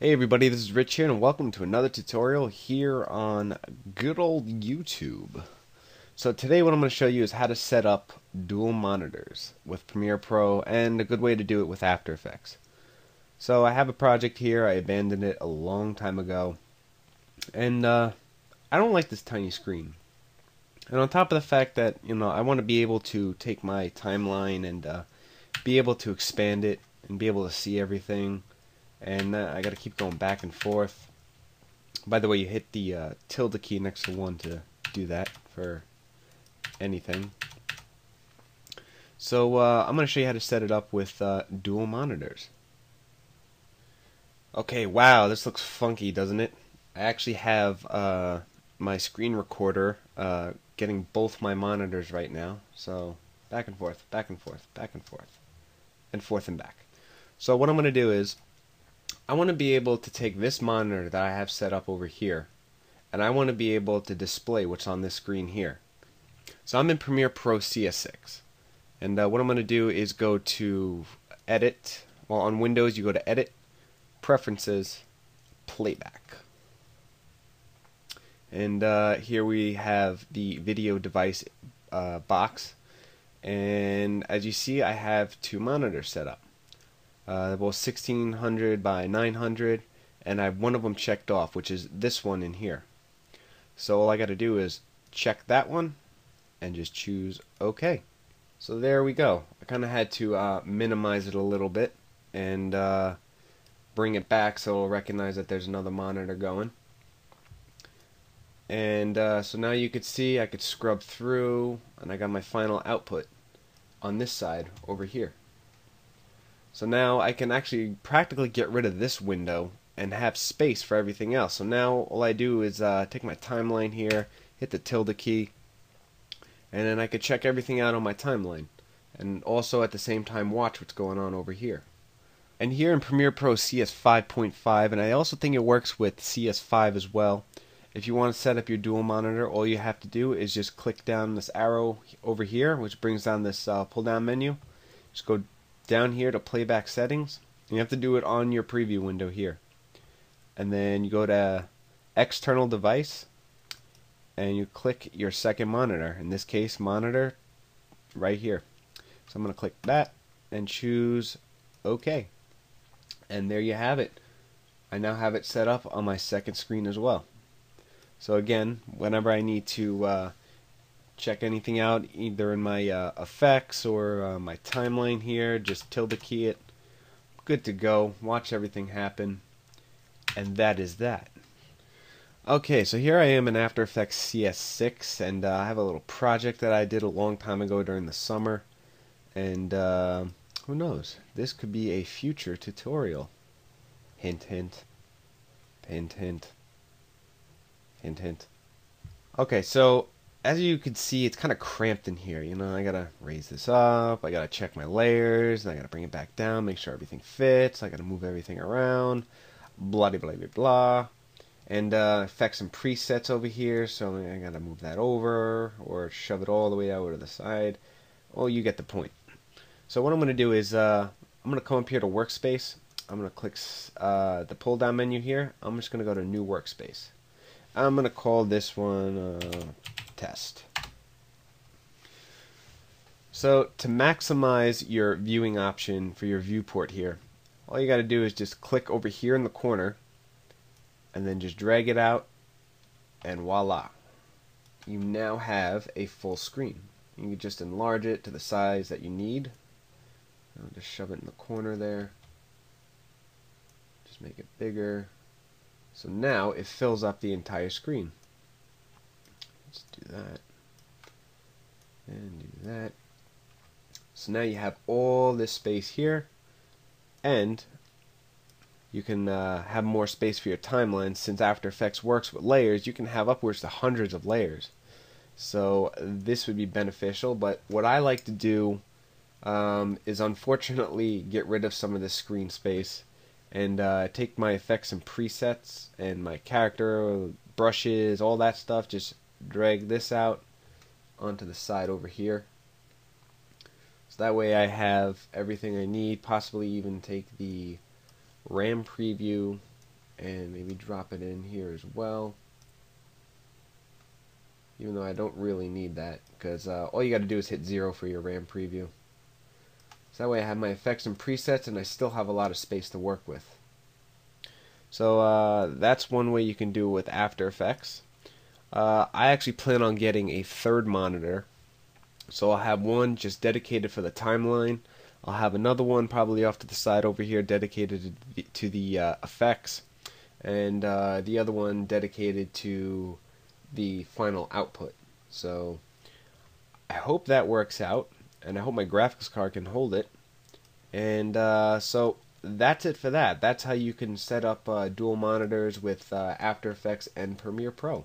Hey everybody, this is Rich here and welcome to another tutorial here on good old YouTube. So today what I'm going to show you is how to set up dual monitors with Premiere Pro and a good way to do it with After Effects. So I have a project here, I abandoned it a long time ago, and uh, I don't like this tiny screen. And on top of the fact that, you know, I want to be able to take my timeline and uh, be able to expand it and be able to see everything and uh, I got to keep going back and forth. By the way, you hit the uh, tilde key next to one to do that for anything. So uh, I'm going to show you how to set it up with uh, dual monitors. Okay, wow, this looks funky, doesn't it? I actually have uh, my screen recorder uh, getting both my monitors right now. So back and forth, back and forth, back and forth, and forth and back. So what I'm going to do is I want to be able to take this monitor that I have set up over here and I want to be able to display what's on this screen here. So I'm in Premiere Pro CS6 and uh, what I'm going to do is go to Edit, well on Windows you go to Edit, Preferences, Playback. And uh, here we have the video device uh, box and as you see I have two monitors set up uh, well 1600 by 900 and I have one of them checked off which is this one in here. So all I got to do is check that one and just choose OK. So there we go. I kind of had to uh, minimize it a little bit and uh, bring it back so it'll recognize that there's another monitor going. And uh, so now you could see I could scrub through and I got my final output on this side over here so now I can actually practically get rid of this window and have space for everything else. So now all I do is uh, take my timeline here, hit the tilde key, and then I could check everything out on my timeline. And also at the same time watch what's going on over here. And here in Premiere Pro CS 5.5, and I also think it works with CS5 as well. If you want to set up your dual monitor, all you have to do is just click down this arrow over here, which brings down this uh, pull down menu. Just go down here to playback settings. You have to do it on your preview window here. And then you go to external device and you click your second monitor. In this case, monitor right here. So I'm going to click that and choose OK. And there you have it. I now have it set up on my second screen as well. So again, whenever I need to uh, check anything out either in my uh, effects or uh, my timeline here. Just tilde key it good to go. Watch everything happen. And that is that. Okay so here I am in After Effects CS6 and uh, I have a little project that I did a long time ago during the summer. And uh, who knows? This could be a future tutorial. Hint hint. Hint hint. Hint hint. Okay so as you can see, it's kind of cramped in here. You know, I gotta raise this up. I gotta check my layers. And I gotta bring it back down, make sure everything fits. I gotta move everything around. Blah blah blah blah. And uh, effects and presets over here. So I gotta move that over or shove it all the way over to the side. Well, you get the point. So what I'm gonna do is uh, I'm gonna come up here to Workspace. I'm gonna click uh, the pull down menu here. I'm just gonna go to New Workspace. I'm gonna call this one uh, test. So to maximize your viewing option for your viewport here, all you got to do is just click over here in the corner and then just drag it out and voila. You now have a full screen. You can just enlarge it to the size that you need. I'll just shove it in the corner there. Just make it bigger. So now it fills up the entire screen. Let's do that. And do that. So now you have all this space here. And you can uh, have more space for your timeline. Since After Effects works with layers, you can have upwards to hundreds of layers. So this would be beneficial. But what I like to do um, is unfortunately get rid of some of this screen space and uh, take my effects and presets and my character brushes, all that stuff, just drag this out onto the side over here. So that way I have everything I need, possibly even take the RAM preview and maybe drop it in here as well. Even though I don't really need that because uh, all you got to do is hit zero for your RAM preview. So that way I have my effects and presets and I still have a lot of space to work with. So uh, that's one way you can do it with After Effects uh, I actually plan on getting a third monitor so I'll have one just dedicated for the timeline I'll have another one probably off to the side over here dedicated to the, to the uh, effects and uh, the other one dedicated to the final output. So I hope that works out, and I hope my graphics card can hold it. And uh, so that's it for that. That's how you can set up uh, dual monitors with uh, After Effects and Premiere Pro.